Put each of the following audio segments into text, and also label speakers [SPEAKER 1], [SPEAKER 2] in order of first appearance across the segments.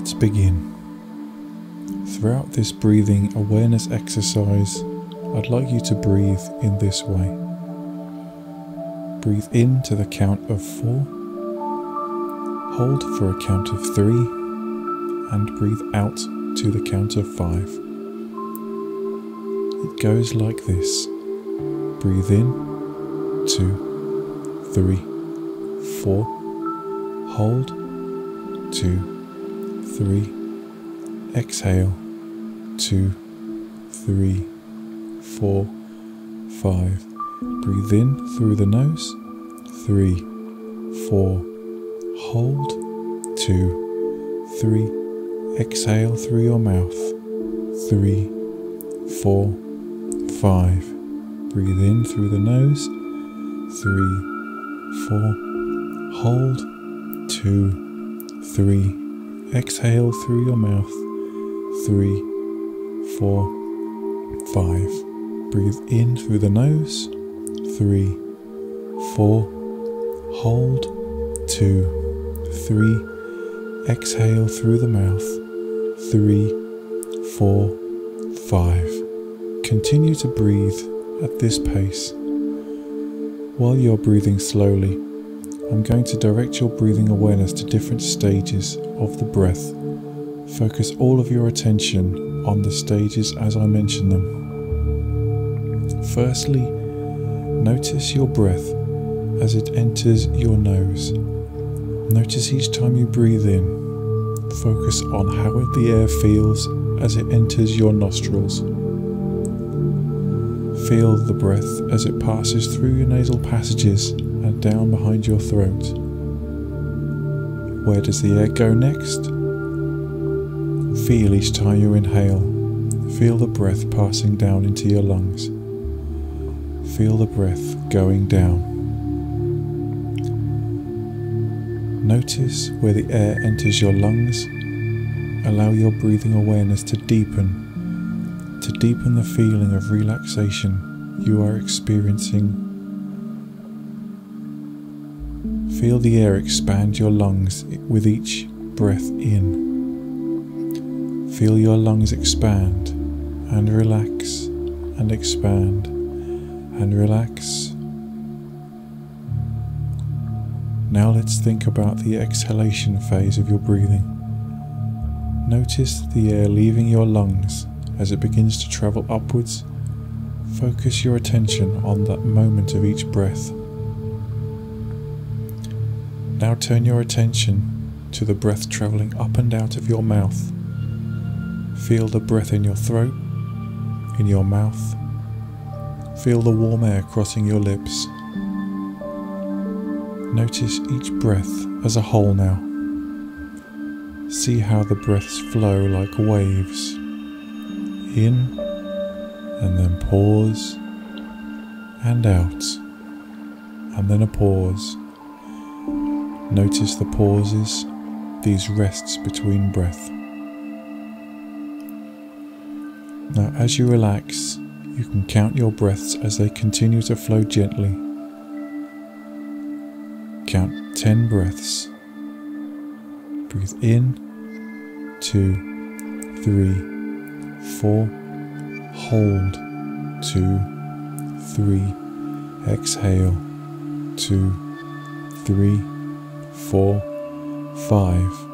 [SPEAKER 1] Let's begin. Throughout this breathing awareness exercise, I'd like you to breathe in this way. Breathe in to the count of four, hold for a count of three, and breathe out to the count of five. It goes like this. Breathe in, two, three, four, hold, two, three, exhale, two, three, four, five. Breathe in through the nose, three, four, hold, two, three, exhale through your mouth, three, four, five. Breathe in through the nose, three, four, hold, two, three, exhale through your mouth, three, four, five. Breathe in through the nose, three, four, hold, two, three, exhale through the mouth, three, four, five. Continue to breathe at this pace. While you're breathing slowly, I'm going to direct your breathing awareness to different stages of the breath. Focus all of your attention on the stages as I mention them. Firstly, notice your breath as it enters your nose. Notice each time you breathe in. Focus on how the air feels as it enters your nostrils. Feel the breath as it passes through your nasal passages and down behind your throat. Where does the air go next? Feel each time you inhale. Feel the breath passing down into your lungs. Feel the breath going down. Notice where the air enters your lungs. Allow your breathing awareness to deepen, to deepen the feeling of relaxation you are experiencing. Feel the air expand your lungs with each breath in. Feel your lungs expand and relax and expand and relax. Now let's think about the exhalation phase of your breathing. Notice the air leaving your lungs as it begins to travel upwards. Focus your attention on that moment of each breath. Now turn your attention to the breath traveling up and out of your mouth. Feel the breath in your throat, in your mouth, Feel the warm air crossing your lips. Notice each breath as a whole now. See how the breaths flow like waves. In and then pause and out. And then a pause. Notice the pauses, these rests between breath. Now, as you relax, you can count your breaths as they continue to flow gently. Count 10 breaths. Breathe in, 2, 3, 4, hold, 2, 3, exhale, 2, 3, 4, 5.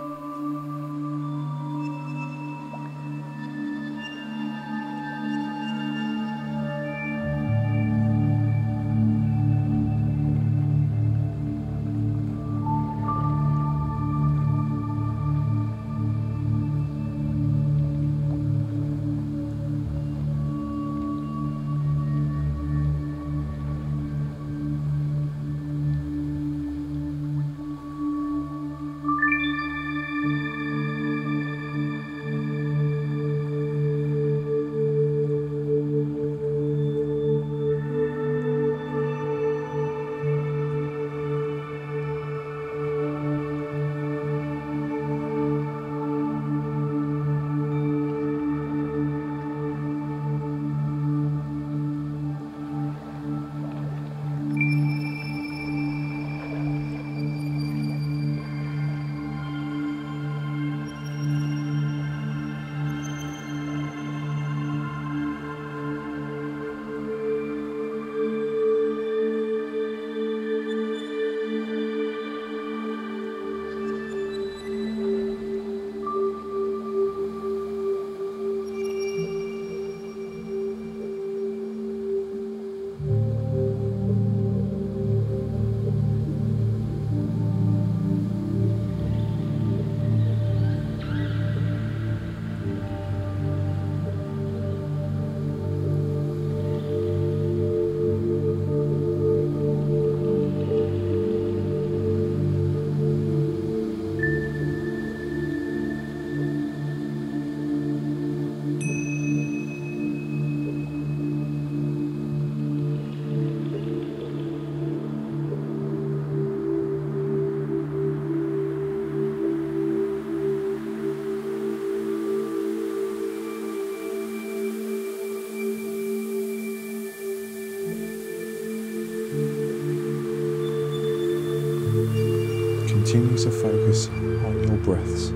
[SPEAKER 1] Continue to focus on your breaths.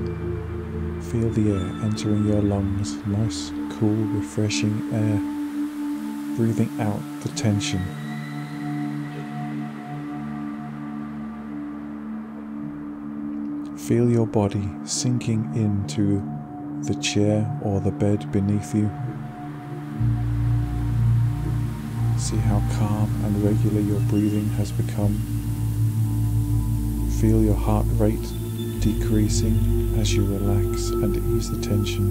[SPEAKER 1] Feel the air entering your lungs, nice, cool, refreshing air, breathing out the tension. Feel your body sinking into the chair or the bed beneath you. See how calm and regular your breathing has become. Feel your heart rate decreasing as you relax and ease the tension.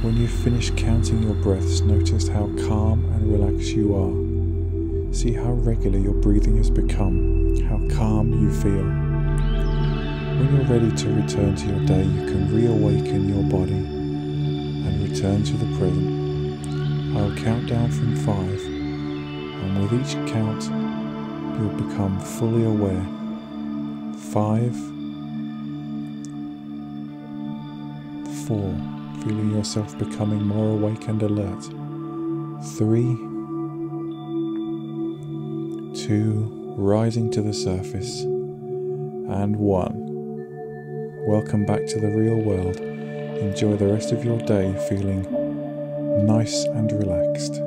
[SPEAKER 1] When you finish counting your breaths, notice how calm and relaxed you are. See how regular your breathing has become, how calm you feel. When you're ready to return to your day, you can reawaken your body and return to the present. I'll count down from five, and with each count, you'll become fully aware. Five, four, feeling yourself becoming more awake and alert. Three, two, rising to the surface, and one. Welcome back to the real world. Enjoy the rest of your day feeling nice and relaxed.